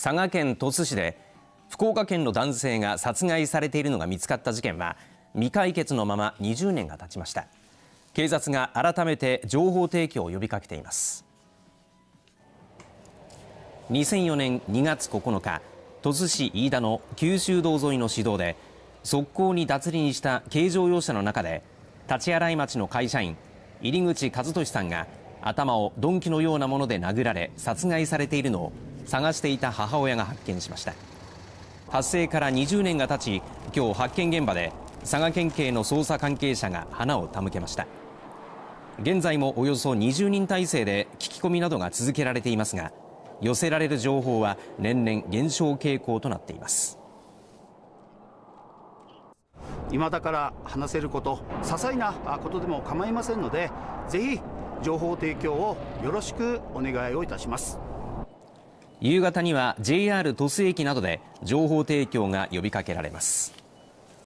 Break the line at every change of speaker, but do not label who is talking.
佐賀県鳥栖市で福岡県の男性が殺害されているのが見つかった事件は未解決のまま20年が経ちました。警察が改めて情報提供を呼びかけています。2004年2月9日鳥栖市飯田の九州道沿いの市道で側溝に脱輪した軽乗用車の中で立洗町の会社員入口和俊さんが頭を鈍器のようなもので殴られ殺害されているのを探していた母親が発見しました。発生から20年が経ち今日発見現場で佐賀県警の捜査関係者が花を手向けました。現在もおよそ20人体制で聞き込みなどが続けられていますが寄せられる情報は年々減少傾向となっています。
今だから話せること些細なことでも構いませんのでぜひ情報提供をよろしくお願いをいたします。
夕方には JR 鳥栖駅などで情報提供が呼びかけられます。